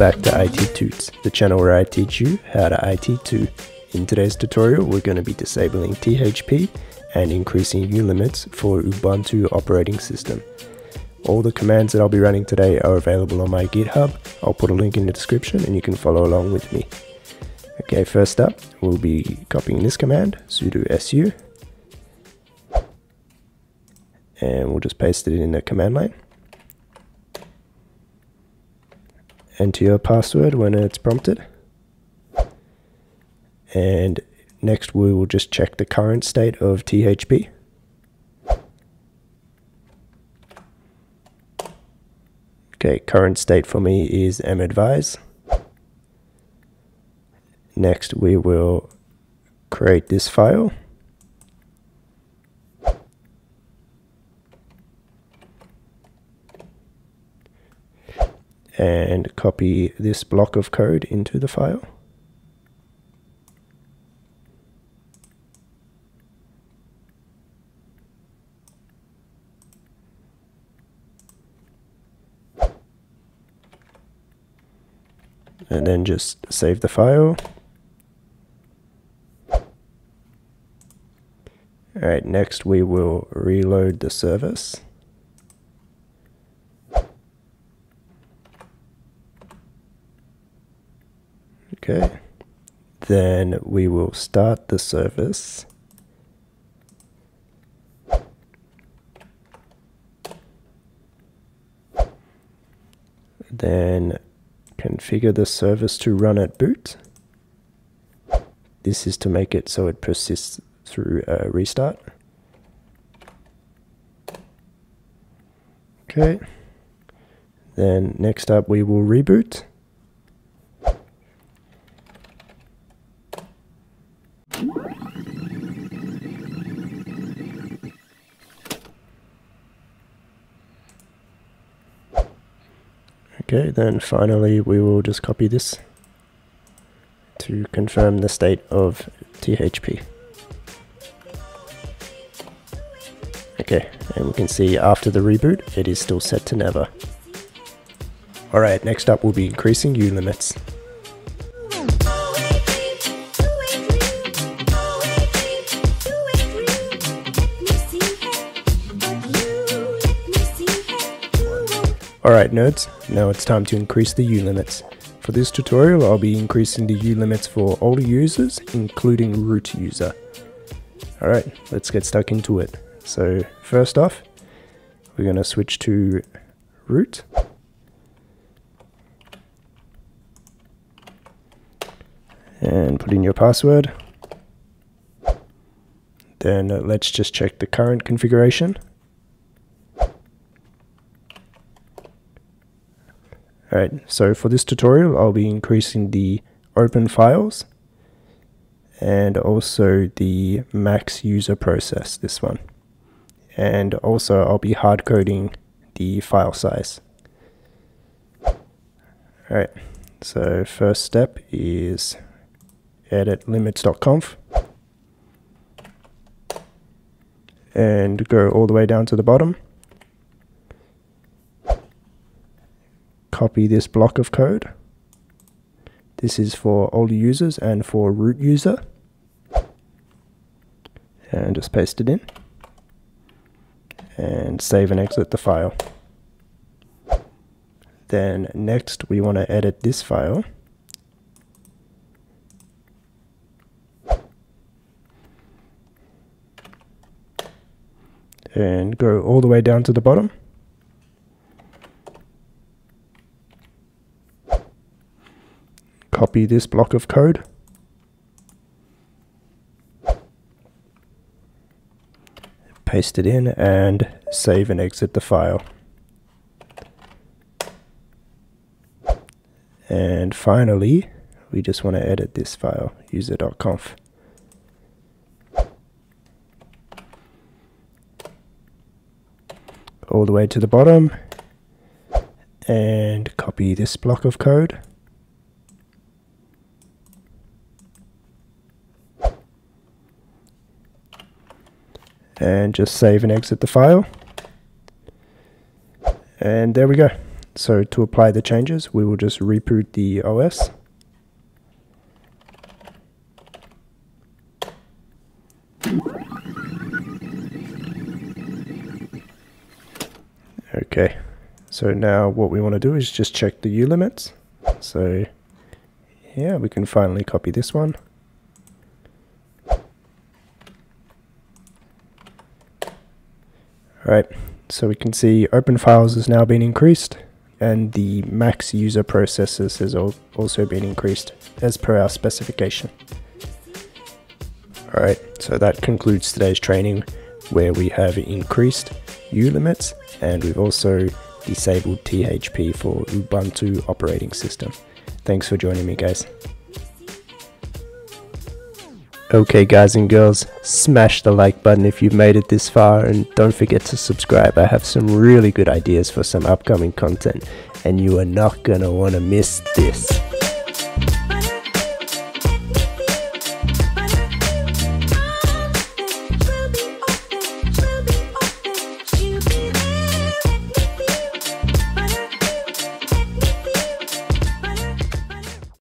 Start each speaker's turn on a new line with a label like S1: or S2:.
S1: back to IT Toots, the channel where I teach you how to IT too. In today's tutorial, we're going to be disabling THP and increasing ulimits for Ubuntu operating system. All the commands that I'll be running today are available on my GitHub. I'll put a link in the description and you can follow along with me. Okay, first up, we'll be copying this command, sudo su, and we'll just paste it in the command line. Enter your password when it's prompted. And next we will just check the current state of THP. Okay, current state for me is madvise. Next we will create this file. And copy this block of code into the file. And then just save the file. Alright, next we will reload the service. Okay. Then we will start the service. Then configure the service to run at boot. This is to make it so it persists through a restart. Okay. Then next up we will reboot. Okay, then finally we will just copy this to confirm the state of THP. Okay, and we can see after the reboot, it is still set to never. Alright, next up we'll be increasing ulimits. Alright nerds, now it's time to increase the U limits. For this tutorial I'll be increasing the U limits for older users, including root user. Alright, let's get stuck into it. So first off, we're going to switch to root. And put in your password. Then uh, let's just check the current configuration. Alright, so for this tutorial I'll be increasing the open files and also the max user process, this one. And also I'll be hard coding the file size. Alright, so first step is edit limits.conf and go all the way down to the bottom. Copy this block of code. This is for older users and for root user. And just paste it in. And save and exit the file. Then next we want to edit this file. And go all the way down to the bottom. Copy this block of code. Paste it in and save and exit the file. And finally, we just want to edit this file, user.conf. All the way to the bottom and copy this block of code. And just save and exit the file. And there we go. So to apply the changes, we will just reboot the OS. Okay, so now what we want to do is just check the U limits. So yeah, we can finally copy this one. Right, so we can see open files has now been increased and the max user processes has also been increased as per our specification. Alright, so that concludes today's training where we have increased U limits and we've also disabled THP for Ubuntu operating system. Thanks for joining me guys. Okay guys and girls, smash the like button if you've made it this far and don't forget to subscribe. I have some really good ideas for some upcoming content and you are not gonna wanna miss this.